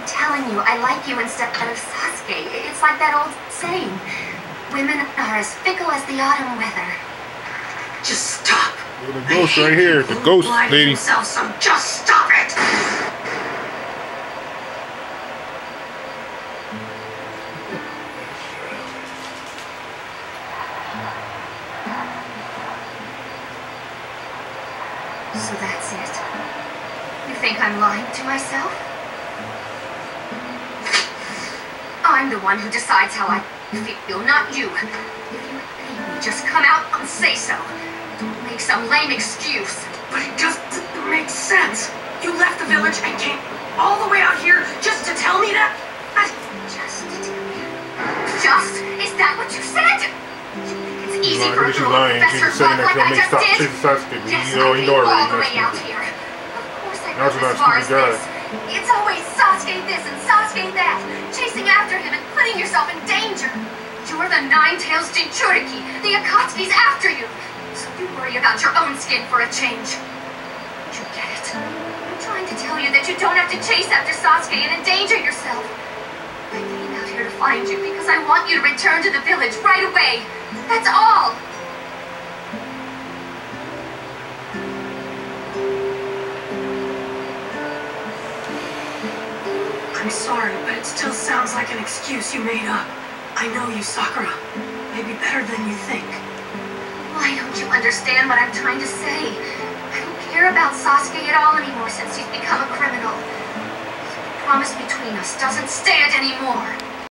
I'm telling you, I like you instead of Sasuke. It's like that old saying. Women are as fickle as the autumn weather. Just stop. At the ghost right here. The ghost lady. Himself some. Just stop it. So that's it. You think I'm lying to myself? I'm the one who decides how I feel, not you. If you hate me, just come out and say so. Don't make some lame excuse. But it just doesn't make sense. You left the village and came all the way out here just to tell me that? I, Just to tell you. Just? Is that what you said? It's easy for a girl to confess her that like I just did. Yes, you know, I came all the way out here. Of course I go as far as this. It's always Sasuke this and Sasuke that, chasing after him and putting yourself in danger. You're the Nine-Tails Jinchuriki. The Akatsuki's after you. So you worry about your own skin for a change. You get it? I'm trying to tell you that you don't have to chase after Sasuke and endanger yourself. I came out here to find you because I want you to return to the village right away. That's all. I'm sorry, but it still sounds like an excuse you made up. I know you, Sakura. Maybe better than you think. Why don't you understand what I'm trying to say? I don't care about Sasuke at all anymore since he's become a criminal. The promise between us doesn't stand anymore.